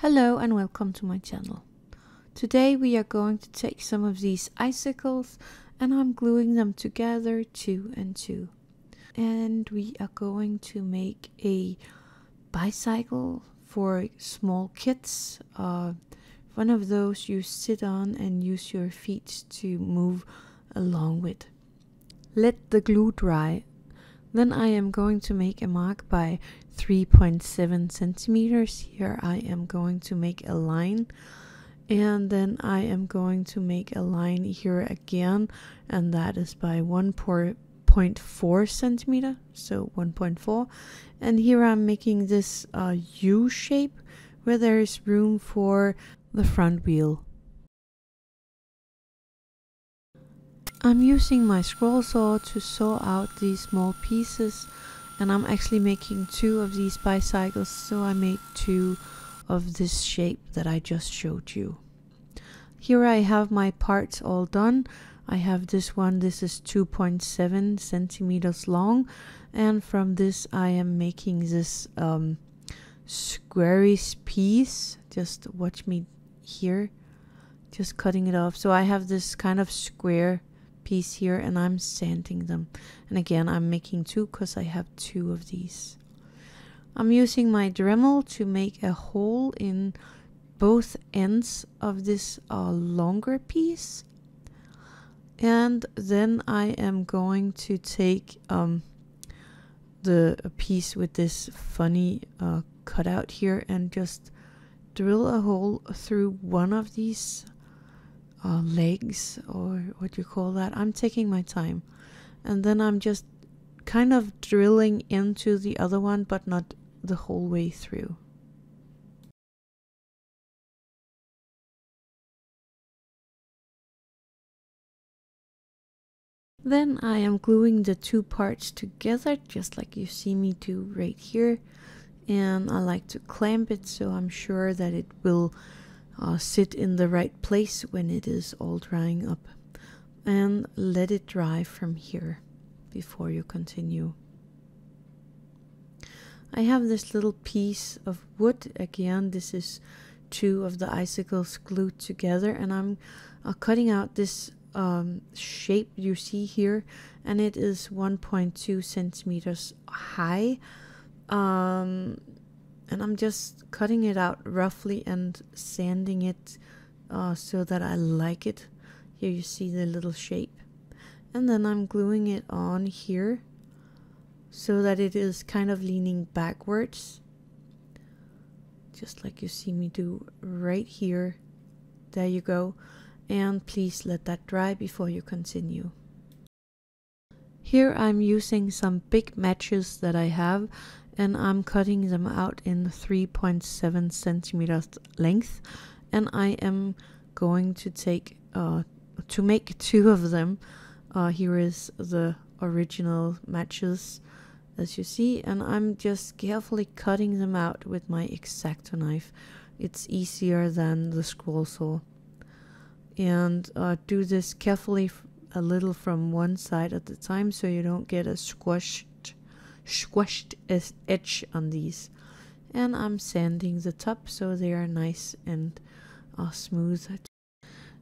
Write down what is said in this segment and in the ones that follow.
Hello and welcome to my channel. Today we are going to take some of these icicles and I'm gluing them together two and two. And we are going to make a bicycle for small kids. Uh, one of those you sit on and use your feet to move along with. Let the glue dry. Then I am going to make a mark by 3.7 centimeters. Here I am going to make a line. And then I am going to make a line here again. And that is by 1.4 centimeter so 1.4 and here I'm making this uh, U shape where there is room for the front wheel I'm using my scroll saw to saw out these small pieces and I'm actually making two of these bicycles so I made two of this shape that I just showed you. Here I have my parts all done. I have this one, this is 2.7 centimeters long and from this I am making this um, squarish piece. Just watch me here, just cutting it off. So I have this kind of square piece here and I'm sanding them. And again, I'm making two because I have two of these. I'm using my Dremel to make a hole in both ends of this uh, longer piece. And then I am going to take um, the piece with this funny uh, cutout here and just drill a hole through one of these uh, legs or what you call that. I'm taking my time and then I'm just kind of drilling into the other one but not the whole way through. Then I am gluing the two parts together just like you see me do right here and I like to clamp it so I'm sure that it will uh, sit in the right place when it is all drying up. And let it dry from here before you continue. I have this little piece of wood. Again this is two of the icicles glued together. And I'm uh, cutting out this um, shape you see here. And it is 1.2 centimeters high. Um, and I'm just cutting it out roughly and sanding it uh, so that I like it. Here you see the little shape. And then I'm gluing it on here so that it is kind of leaning backwards. Just like you see me do right here. There you go. And please let that dry before you continue. Here I'm using some big matches that I have and I'm cutting them out in 3.7 centimeters length. And I am going to take uh, to make two of them. Uh, here is the original matches as you see. And I'm just carefully cutting them out with my X-Acto knife. It's easier than the scroll saw. And uh, do this carefully a little from one side at the time so you don't get a squash squished edge on these and I'm sanding the top so they are nice and smooth.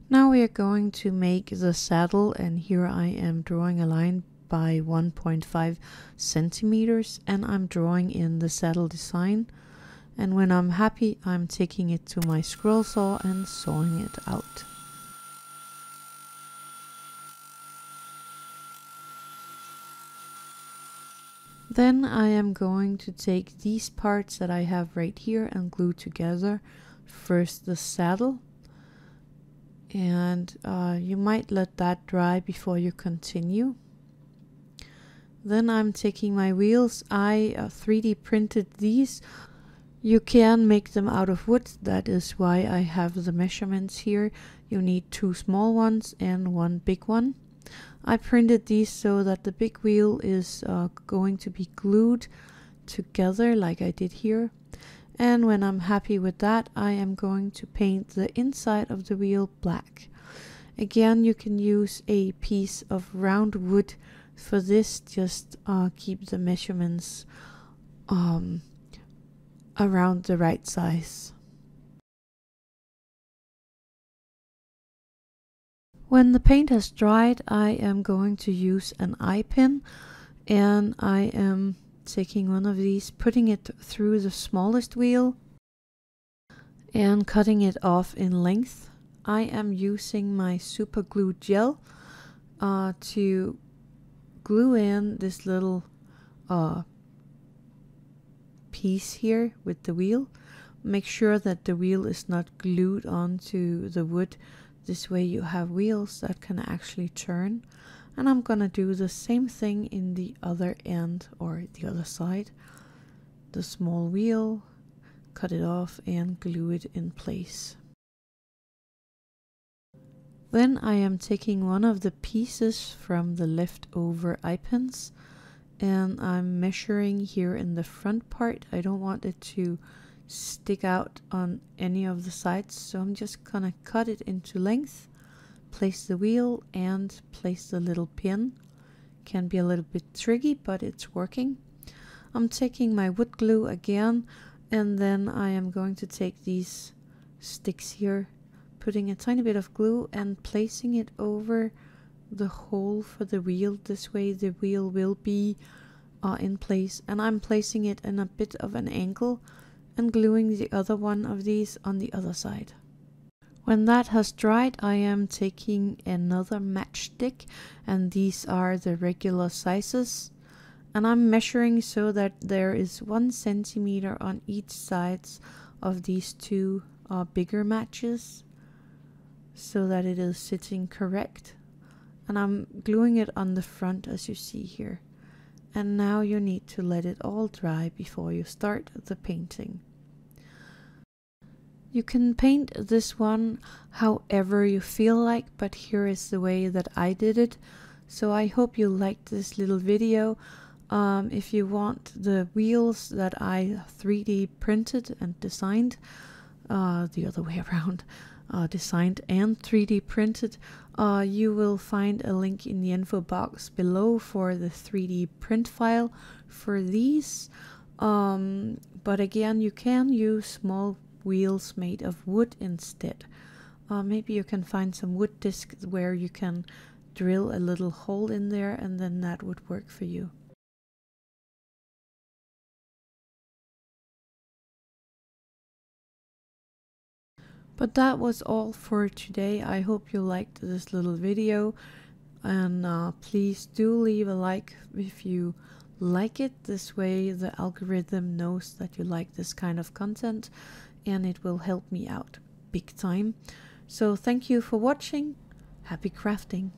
Now we are going to make the saddle and here I am drawing a line by 1.5 centimeters and I'm drawing in the saddle design and when I'm happy I'm taking it to my scroll saw and sawing it out. Then I am going to take these parts that I have right here and glue together. First the saddle. And uh, you might let that dry before you continue. Then I'm taking my wheels. I uh, 3D printed these. You can make them out of wood. That is why I have the measurements here. You need two small ones and one big one. I printed these so that the big wheel is uh, going to be glued together like I did here. And when I'm happy with that, I am going to paint the inside of the wheel black. Again, you can use a piece of round wood for this, just uh, keep the measurements um, around the right size. When the paint has dried, I am going to use an eye pin and I am taking one of these, putting it through the smallest wheel and cutting it off in length. I am using my super glue gel uh, to glue in this little uh, piece here with the wheel. Make sure that the wheel is not glued onto the wood. This way you have wheels that can actually turn. And I'm gonna do the same thing in the other end or the other side. The small wheel, cut it off and glue it in place. Then I am taking one of the pieces from the leftover eye pins and I'm measuring here in the front part. I don't want it to stick out on any of the sides. So I'm just gonna cut it into length place the wheel and place the little pin. Can be a little bit tricky but it's working. I'm taking my wood glue again and then I am going to take these sticks here putting a tiny bit of glue and placing it over the hole for the wheel. This way the wheel will be uh, in place and I'm placing it in a bit of an angle and gluing the other one of these on the other side. When that has dried, I am taking another matchstick and these are the regular sizes and I'm measuring so that there is one centimeter on each sides of these two uh, bigger matches so that it is sitting correct and I'm gluing it on the front as you see here and now you need to let it all dry before you start the painting. You can paint this one however you feel like, but here is the way that I did it. So I hope you liked this little video. Um, if you want the wheels that I 3D printed and designed, uh, the other way around, uh, designed and 3D printed, uh, you will find a link in the info box below for the 3D print file for these. Um, but again, you can use small wheels made of wood instead. Uh, maybe you can find some wood discs where you can drill a little hole in there and then that would work for you. But that was all for today. I hope you liked this little video and uh, please do leave a like if you like it. This way the algorithm knows that you like this kind of content and it will help me out big time. So thank you for watching. Happy crafting.